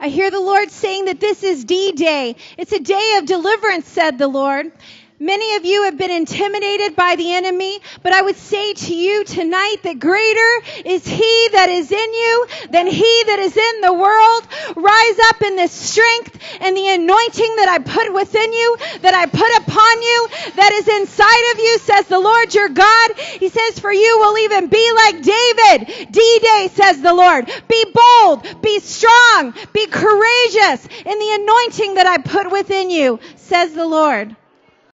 I hear the Lord saying that this is D Day. It's a day of deliverance, said the Lord. Many of you have been intimidated by the enemy, but I would say to you tonight that greater is he that is in you than he that is in the world. Rise up in this strength and the anointing that I put within you, that I put upon you, that inside of you, says the Lord your God. He says, for you will even be like David. D-Day, says the Lord. Be bold, be strong, be courageous in the anointing that I put within you, says the Lord.